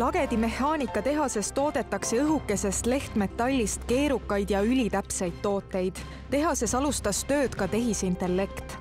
Lagedi mehaanikatahases toodetakse õhukesest lehtmetallist keerukaid ja ülitäpseid tooteid. tehases alustas tööd ka tehisintellekt.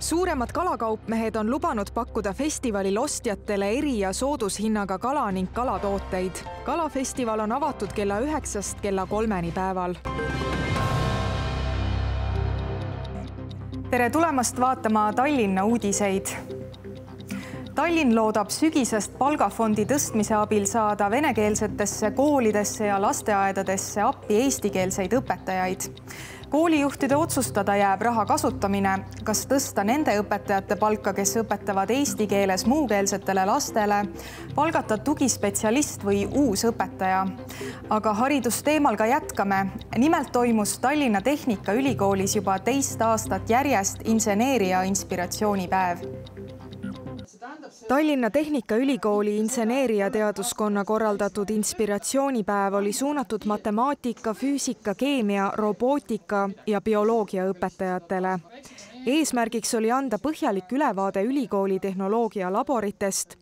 suuremad kalakaupmehed on lubanud pakkuda festivalil ostjatele eri- ja soodushinnaga kala ning kalatooteid. kalafestival on avatud kella üheksast kella kolmeni päeval tere tulemast vaatama Tallinna uudiseid Tallinn loodab sügisest palgafondi tõstmise abil saada venekeelsetesse koolidesse ja lasteaedadesse appi eestikeelseid õpetajaid. koolijuhtide otsustada jääb raha kasutamine, kas tõsta nende õpetajate palka, kes õpetavad eesti keeles muukeelsetele lastele, palgata tugispetsialist või uus õpetaja. aga haridusteemal ka jätkame. nimelt toimus Tallinna Tehnikaülikoolis juba teist aastat järjest inseneeria inspiratsioonipäev Tallinna Tehnikaülikooli inseneeriateaduskonna korraldatud inspiratsioonipäev oli suunatud matemaatika, füüsika, keemia, robootika ja bioloogia õpetajatele. eesmärgiks oli anda põhjalik ülevaade ülikooli tehnoloogialaboritest,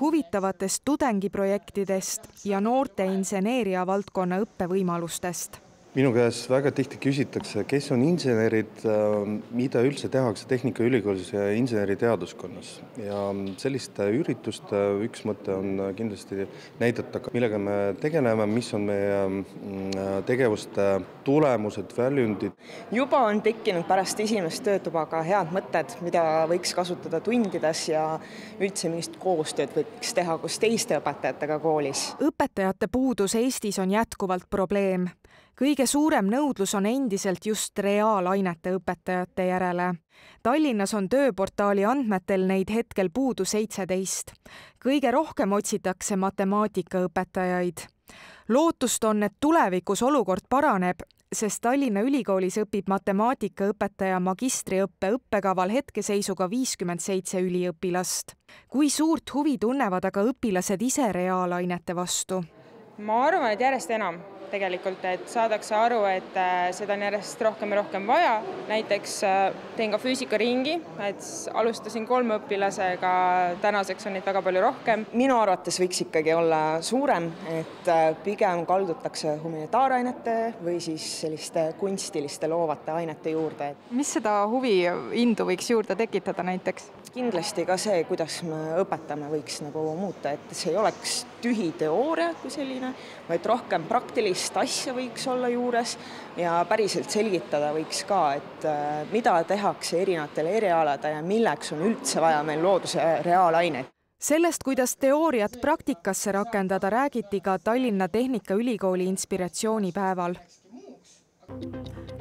huvitavatest tudengiprojektidest ja noorte inseneeria valdkonna õppevõimalustest minu käest väga tihti küsitakse, kes on insenerid, äh, mida üldse tehakse Tehnikaülikoolis ja inseneriteaduskonnas ja selliste ürituste üks mõte on kindlasti näidata, millega me tegeleme, mis on meie mm, tegevuste tulemused, väljundid. juba on tekkinud pärast esimest töötuba ka head mõtted, mida võiks kasutada tundides ja üldse millist koostööd võiks teha koos teiste õpetajatega koolis. õpetajate puudus Eestis on jätkuvalt probleem kõige suurem nõudlus on endiselt just reaalainete õpetajate järele. Tallinnas on tööportaali andmetel neid hetkel puudu seitseteist. kõige rohkem otsitakse matemaatikaõpetajaid. lootust on, et tulevikus olukord paraneb, sest Tallinna Ülikoolis õpib matemaatikaõpetaja magistriõppe õppekaval hetkeseisuga viiskümmend seitse üliõpilast. kui suurt huvi tunnevad aga õpilased ise reaalainete vastu? ma arvan, et järjest enam tegelikult, et saadakse aru, et äh, seda on järjest rohkem ja rohkem vaja. näiteks äh, teen ka füüsikaringi, et alustasin kolme õpilasega, tänaseks on neid väga palju rohkem. minu arvates võiks ikkagi olla suurem, et äh, pigem kaldutakse humanitaarainete või siis selliste kunstiliste loovate ainete juurde. mis seda huvi, indu võiks juurde tekitada näiteks? kindlasti ka see, kuidas me õpetame, võiks nagu muuta, et see ei oleks tühi teooria kui selline, vaid rohkem praktilist asja võiks olla juures ja päriselt selgitada võiks ka, et äh, mida tehakse erinevatel erialadel ja milleks on üldse vaja meil looduse reaalaineid sellest, kuidas teooriat praktikasse rakendada, räägiti ka Tallinna Tehnikaülikooli inspiratsioonipäeval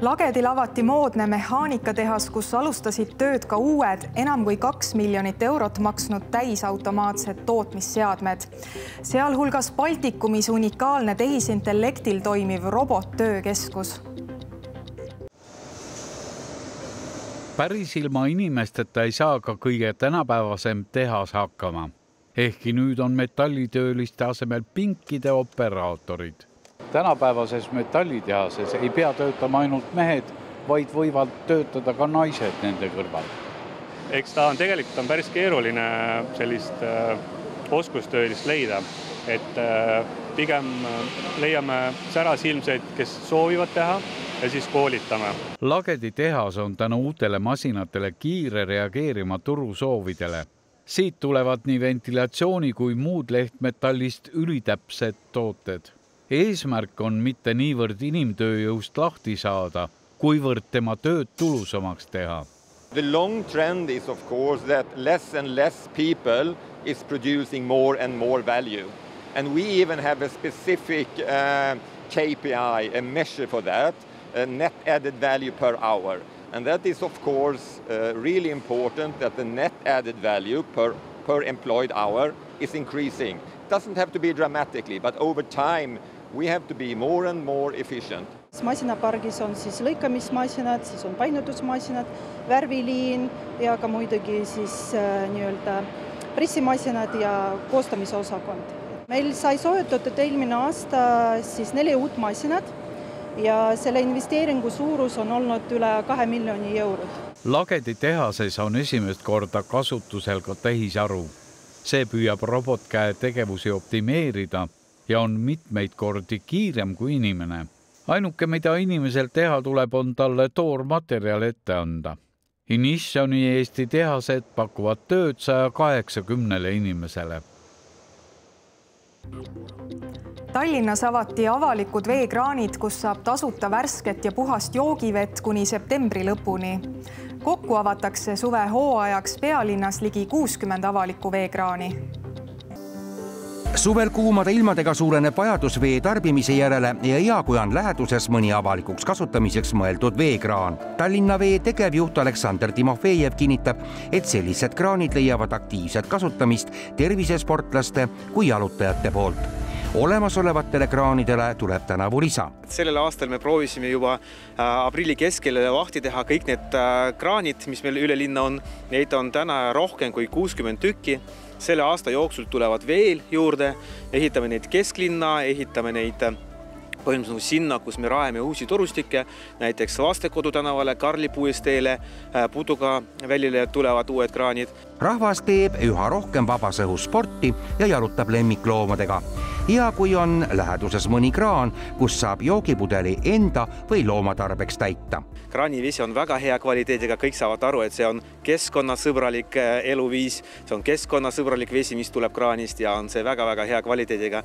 Lagedil avati moodne mehaanikatehas, kus alustasid tööd ka uued, enam kui kaks miljonit eurot maksnud täisautomaatsed tootmisseadmed, sealhulgas Baltikumis unikaalne tehisintellektil toimiv robottöökeskus. päris ilma inimesteta ei saa ka kõige tänapäevasem tehas hakkama. ehkki nüüd on metallitööliste asemel pinkide operaatorid tänapäevases metallitehases ei pea töötama ainult mehed, vaid võivad töötada ka naised nende kõrval. eks ta on tegelikult on päris keeruline sellist äh, oskustöölist leida, et äh, pigem äh, leiame särasilmseid, kes soovivad teha ja siis koolitame. Lagedi tehas on tänu uutele masinatele kiire reageerima turusoovidele. siit tulevad nii ventilatsiooni kui muud lehtmetallist ülitäpsed tooted eesmärk on mitte niivõrd inimtööjõust lahti saada, kuivõrd tema tööd tulusamaks teha. The long trend is of course that less and less people is producing more and more value. And we even have a specific uh, KPI, a measure for that, a net added value per hour. And that is of course uh, really important that the net added value per, per employed hour is increasing. It doesn't have to be dramatically, but over time we have to be more and more efficient. masinapargis on siis lõikamismasinad, siis on painutusmasinad, värviliin ja ka muidugi siis äh, nii-öelda pressimasinad ja koostamisosakond. meil sai soetatud eelmine aasta siis neli uut masinat ja selle investeeringu suurus on olnud üle kahe miljoni eurot. Lagedi tehases on esimest korda kasutusel ka tehisaru see püüab robotkäe tegevusi optimeerida ja on mitmeid kordi kiirem kui inimene. ainuke, mida inimesel teha tuleb, on talle toormaterjal ette anda. Initioni Eesti tehased pakuvad tööd saja kaheksakümnele inimesele Tallinnas avati avalikud veekraanid, kus saab tasuta värsket ja puhast joogivett kuni septembri lõpuni. kokku avatakse suvehooajaks pealinnas ligi kuuskümmend avalikku veekraani suvel kuumade ilmadega suureneb vajadus vee tarbimise järele ja hea, kui on läheduses mõni avalikuks kasutamiseks mõeldud veekraan. Tallinna Vee tegevjuht Aleksandr Timofejev kinnitab, et sellised kraanid leiavad aktiivset kasutamist tervisesportlaste kui jalutajate poolt olemasolevatele kraanidele tuleb tänavu lisa. sellel aastal me proovisime juba äh, aprilli keskel lahti teha kõik need äh, kraanid, mis meil üle linna on. Neid on täna rohkem kui kuuskümmend tükki selle aasta jooksul tulevad veel juurde, ehitame neid kesklinna, ehitame neid äh, põhimõtteliselt nagu sinna, kus me rajame uusi torustikke, näiteks Lastekodu tänavale, Karli puiesteele, äh, Putuga väljale tulevad uued kraanid. Rahvas teeb üha rohkem vabas õhus sporti ja jalutab lemmikloomadega. ja kui on läheduses mõni kraan, kus saab joogipudeli enda või looma tarbeks täita kraanivesi on väga hea kvaliteediga, kõik saavad aru, et see on keskkonnasõbralik äh, eluviis, see on keskkonnasõbralik vesi, mis tuleb kraanist ja on see väga-väga hea kvaliteediga.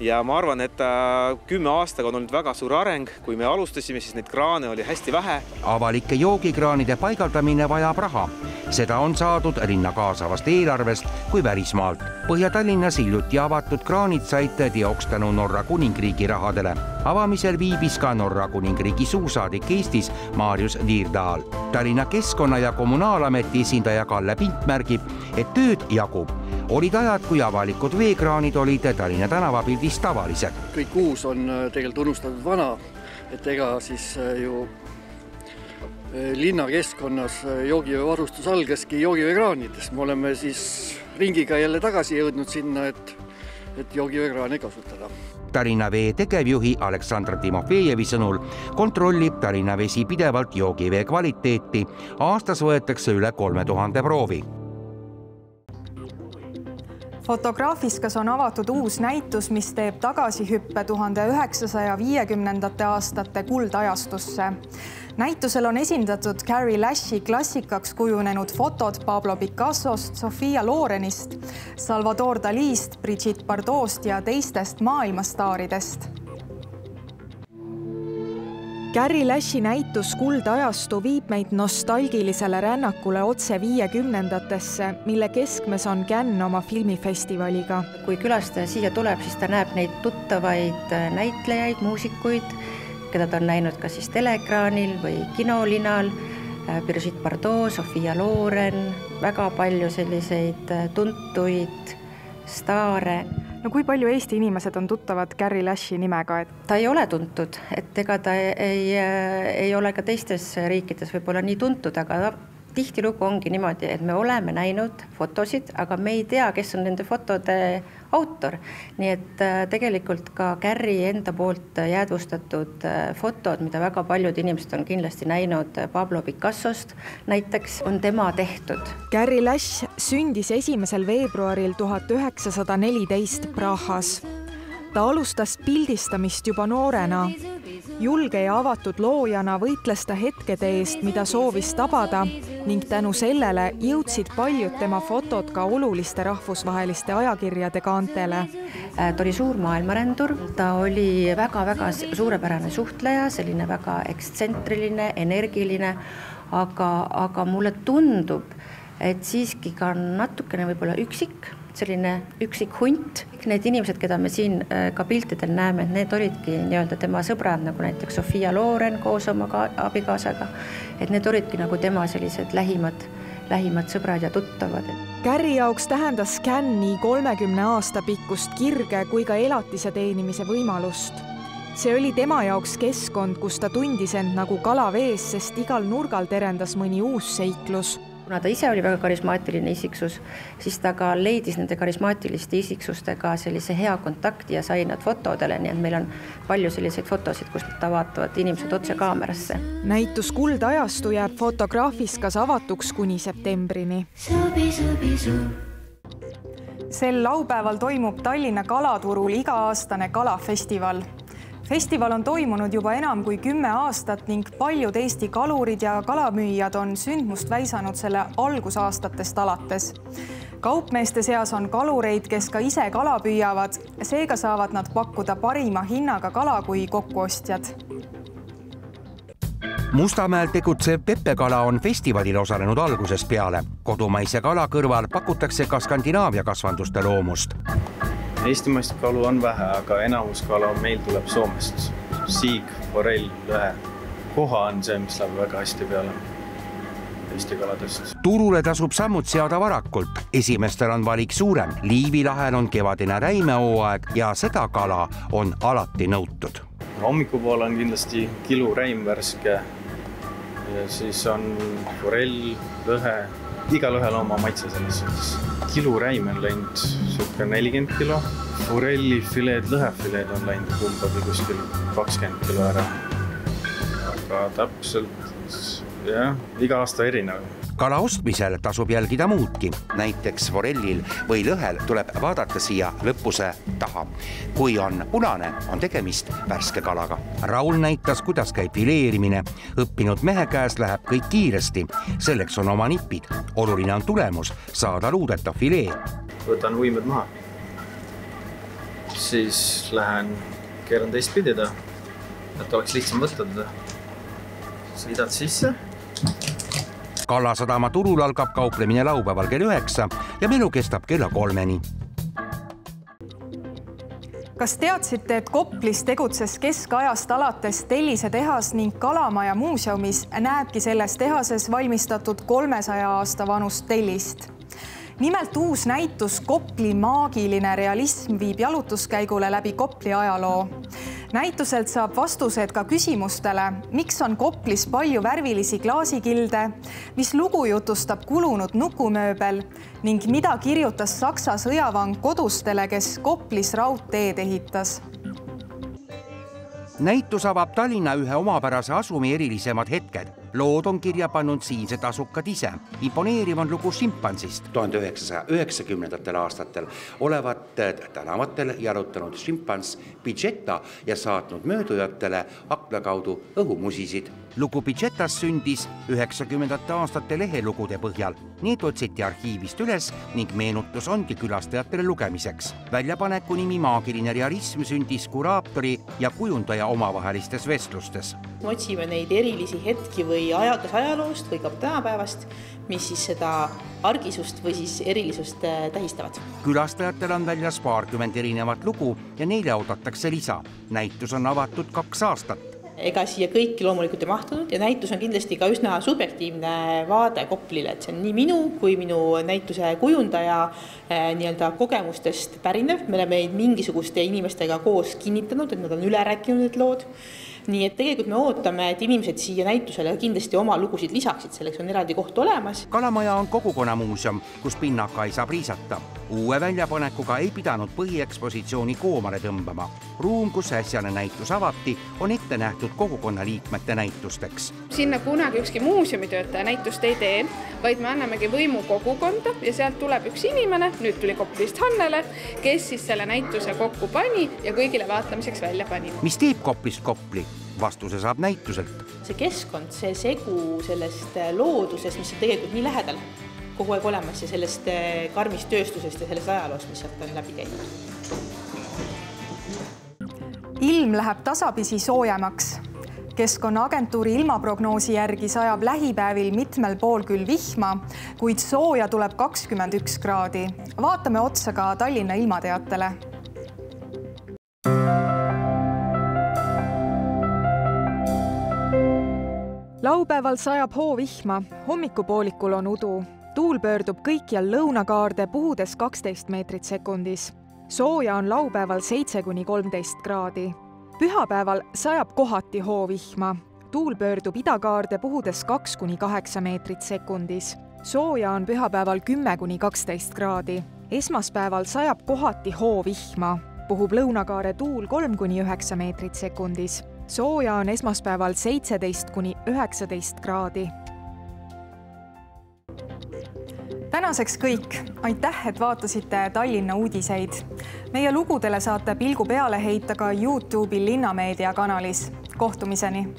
ja ma arvan, et äh, kümme aastaga on olnud väga suur areng, kui me alustasime, siis neid kraane oli hästi vähe. avalike joogikraanide paigaldamine vajab raha, seda on saadud linna kaasavast eelarvest kui välismaalt. Põhja-Tallinnas hiljuti avatud kraanid said teoks tänu Norra kuningriigi rahadele. avamisel viibis ka Norra kuningriigi suursaadik Eestis Maarjus Viirdaal. Tallinna Keskkonna- ja Kommunaalameti esindaja Kalle Pint märgib, et tööd jagub. olid ajad, kui avalikud veekraanid olid Tallinna tänavapildis tavalised. kõik uus on äh, tegelikult unustatud vana, et ega siis äh, ju linnakeskkonnas joogiveevarustus algaski joogiveekraanidest, me oleme siis ringiga jälle tagasi jõudnud sinna, et, et joogiveekraane kasutada. Tallinna Vee tegevjuhi Aleksandr Timofejevi sõnul kontrollib Tallinna Vesi pidevalt joogivee kvaliteeti. aastas võetakse üle kolme tuhande proovi Fotograafiskas on avatud uus näitus, mis teeb tagasihüppe tuhande üheksasaja viiekümnendate aastate kuldajastusse? Näitusel on esindatud Carrie Lashi klassikaks kujunenud fotod Pablo Picassost, Sofia Lorenist, Salvador Dalist, Brigitte Bardot'st ja teistest maailmastaaridest Carrie Lashi näitus Kuldajastu viib meid nostalgilisele rännakule otse viiekümnendatesse, mille keskmes on Cannes oma filmifestivaliga. kui külastaja siia tuleb, siis ta näeb neid tuttavaid näitlejaid, muusikuid keda ta on näinud kas siis teleekraanil või kinolinal, Brigitte Bardot, Sofia Loren, väga palju selliseid tuntuid staare no kui palju Eesti inimesed on tuttavad Carrie Lashi nimega, et? ta ei ole tuntud, et ega ta ei, äh, ei ole ka teistes riikides võib-olla nii tuntud, aga tihtilugu ongi niimoodi, et me oleme näinud fotosid, aga me ei tea, kes on nende fotode autor. nii et äh, tegelikult ka Carri enda poolt jäädvustatud äh, fotod, mida väga paljud inimesed on kindlasti näinud äh, Pablo Picassost näiteks, on tema tehtud. Carri Lash sündis esimesel veebruaril tuhat üheksasada neliteist Prahas. Ta alustas pildistamist juba noorena julge ja avatud loojana võitles ta hetkede eest, mida soovis tabada ning tänu sellele jõudsid paljud tema fotod ka oluliste rahvusvaheliste ajakirjade kaantele. Äh, ta oli suur maailmarändur, ta oli väga-väga suurepärane suhtleja, selline väga ekstsentriline, energiline, aga, aga mulle tundub, et siiski ka natukene võib-olla üksik selline üksik hunt, need inimesed, keda me siin äh, ka piltidel näeme, et need olidki nii-öelda tema sõbrad, nagu näiteks Sofia Loren koos oma ka, abikaasaga. et need olidki nagu tema sellised lähimad, lähimad sõbrad ja tuttavad. Carri jaoks tähendas Scan nii kolmekümne aasta pikkust kirge kui ka elatise teenimise võimalust see oli tema jaoks keskkond, kus ta tundis end nagu kala vees, sest igal nurgal terendas mõni uus seiklus kuna ta ise oli väga karismaatiline isiksus, siis ta ka leidis nende karismaatiliste isiksustega sellise hea kontakti ja sai nad fotodele, nii et meil on palju selliseid fotosid, kus vaatavad inimesed otse kaamerasse. näitus Kuldajastu jääb Fotograafiskas avatuks kuni septembrini. sel laupäeval toimub Tallinna kalaturul iga-aastane kalafestival. Festival on toimunud juba enam kui kümme aastat ning paljud Eesti kalurid ja kalamüüjad on sündmust väisanud selle algusaastatest alates. kaupmeeste seas on kalureid, kes ka ise kala püüavad, seega saavad nad pakkuda parima hinnaga kala kui kokkuostjad Mustamäel tegutsev Pepe Kala on festivalil osalenud algusest peale. kodumaise kala kõrval pakutakse ka Skandinaavia kasvanduste loomust. Eestimaist kalu on vähe, aga enamus kala meil tuleb Soomest. siig, forell, lõhe. koha on see, mis läheb väga hästi peale Eesti kaladest. turule tasub sammud seada varakult. esimestel on valik suurem. Liivi lahel on kevadine räimehooaeg ja seda kala on alati nõutud hommikupoole on kindlasti kiluräim värske ja siis on forell, lõhe, igal ühel oma maitse selles suhtes. kiluräim on läinud sihuke nelikümmend kilo, forellifileed, lõhefileed on läinud kumbagi kuskil kakskümmend kilo ära. aga täpselt jah, iga aasta erinev kala ostmisel tasub jälgida muudki, näiteks forellil või lõhel tuleb vaadata siia lõpuse taha. kui on punane, on tegemist värske kalaga. Raul näitas, kuidas käib fileerimine. õppinud mehe käes läheb kõik kiiresti, selleks on oma nipid. oluline on tulemus, saada luudetav filee. võtan võimed maha. siis lähen keeran teistpidi ta, et oleks lihtsam võtta teda. sõidad sisse Kallasadama turul algab kauplemine laupäeval kell üheksa ja menu kestab kella kolmeni. kas teadsite, et Koplis tegutses keskajast alates tellisetehas ning Kalamaja muuseumis näebki selles tehases valmistatud kolmesaja aasta vanust tellist nimelt uus näitus Kopli maagiline realism viib jalutuskäigule läbi Kopli ajaloo. Näituselt saab vastused ka küsimustele, miks on Koplis palju värvilisi klaasikilde, mis lugu jutustab kulunud nukumööbel? Ning mida kirjutas Saksa sõjavang kodustele, kes Koplis raudteed ehitas? Näitus avab Tallinna ühe omapärase asumi erilisemad hetked lood on kirja pannud siinsed asukad ise. imponeeriv on lugu šimpansist. tuhande üheksasaja üheksakümnendatel aastatel olevat tänavatel jalutanud šimpans Pidžeta ja saatnud möödujatele akna kaudu õhumusisid. lugu Pidžetas sündis üheksakümnendate aastate lehelugude põhjal. Need otsiti arhiivist üles ning meenutus ongi külastajatele lugemiseks. väljapaneku nimi Maagiline realism sündis kuraatori ja kujundaja omavahelistes vestlustes. otsime neid erilisi hetki või või aja, kas ajaloost või ka tänapäevast, mis siis seda argisust või siis erilisust äh, tähistavad. külastajatel on väljas paarkümmend erinevat lugu ja neile oodatakse lisa. näitus on avatud kaks aastat ega siia kõiki loomulikult ei mahtunud ja näitus on kindlasti ka üsna subjektiivne vaade Koplile, et see on nii minu kui minu näituse kujundaja eh, nii-öelda kogemustest pärinev, me oleme neid mingisuguste inimestega koos kinnitanud, et nad on üle rääkinud need lood nii et tegelikult me ootame, et inimesed siia näitusele kindlasti oma lugusid lisaksid, selleks on eraldi koht olemas. kalamaja on kogukonnamuuseum, kus pinnaka ei saa priisata. uue väljapanekuga ei pidanud põhiekspositsiooni koomale tõmbama. ruum, kus äsjane näitus avati, on ette nähtud kogukonna liikmete näitusteks. sinna kunagi ükski muuseumitöötaja näitust ei tee, vaid me annamegi võimu kogukonda ja sealt tuleb üks inimene, nüüd tuli Koplist Hannele, kes siis selle näituse kokku pani ja kõigile vaatamiseks välja pani. mis teeb Koplist Kopli? Vastuse saab näituselt. see keskkond, see segu sellest äh, loodusest, mis on tegelikult nii lähedal kogu aeg olemas ja sellest äh, karmist tööstusest ja sellest ajaloost, mis sealt on läbi käinud. ilm läheb tasapisi soojemaks. keskkonnaagentuuri ilmaprognoosi järgi sajab lähipäevil mitmel pool küll vihma, kuid sooja tuleb kakskümmend üks kraadi. vaatame otsa ka Tallinna ilmateatele laupäeval sajab hoovihma, hommikupoolikul on udu. tuul pöördub kõikjal lõunakaarde, puhudes kaksteist meetrit sekundis. sooja on laupäeval seitse kuni kolmteist kraadi. pühapäeval sajab kohati hoovihma. tuul pöördub idakaarde, puhudes kaks kuni kaheksa meetrit sekundis. sooja on pühapäeval kümme kuni kaksteist kraadi. esmaspäeval sajab kohati hoovihma, puhub lõunakaare tuul kolm kuni üheksa meetrit sekundis sooja on esmaspäeval seitseteist kuni üheksateist kraadi tänaseks kõik, aitäh, et vaatasite Tallinna uudiseid. meie lugudele saate pilgu peale heita ka Youtube'i Linnameedia kanalis. kohtumiseni.